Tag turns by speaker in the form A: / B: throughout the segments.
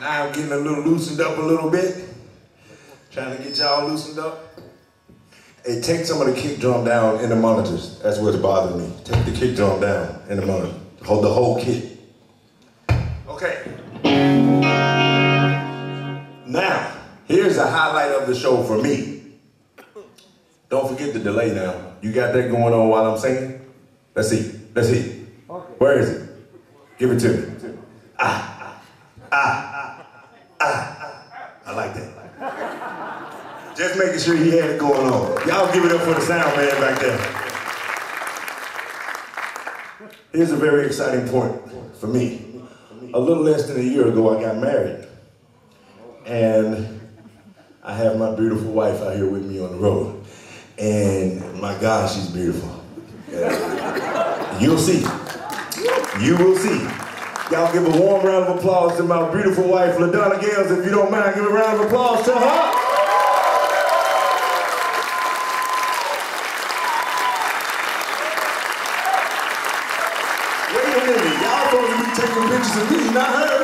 A: Now I'm getting a little loosened up a little bit. Trying to get y'all loosened up. Hey, take some of the kick drum down in the monitors. That's what's bothering me. Take the kick drum down in the monitor. Hold the whole kit. Okay. Now, here's the highlight of the show for me. Don't forget the delay now. You got that going on while I'm singing? Let's see. Let's see. Where is it? Give it to me. Sure he had it going on. Y'all give it up for the sound man back there. Here's a very exciting point for me. A little less than a year ago, I got married. And I have my beautiful wife out here with me on the road. And my God, she's beautiful. You'll see. You will see. Y'all give a warm round of applause to my beautiful wife, LaDonna Gales. If you don't mind, give a round of applause to her. Wait a minute. Y'all supposed to be taking pictures of me, not her.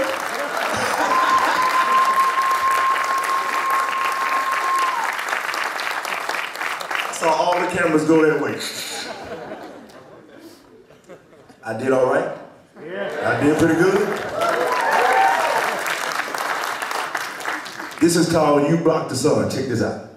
A: Saw all the cameras go that way. I did all right? Yeah. I did pretty good? This is called You Block the Sun. Check this out.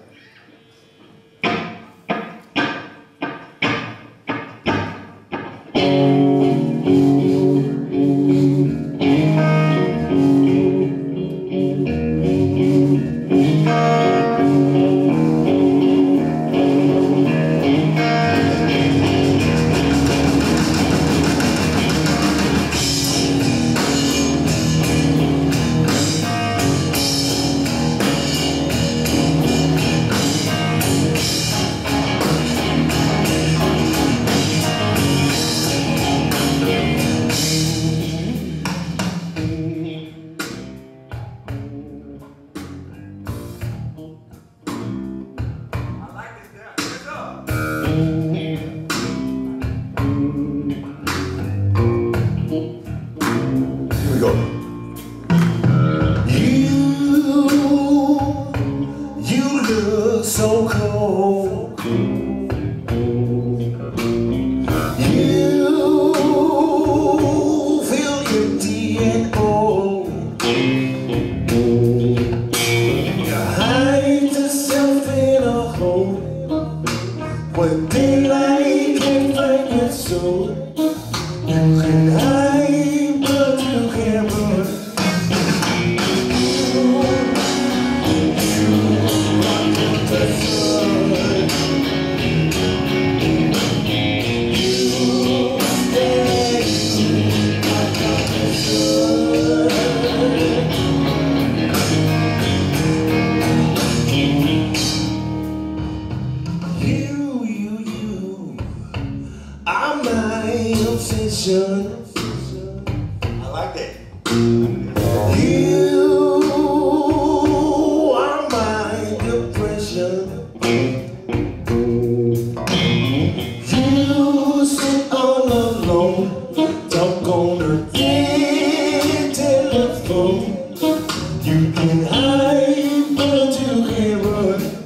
A: like that. You are my depression. You sit all alone, talk on her telephone. You can hide, but you can't run.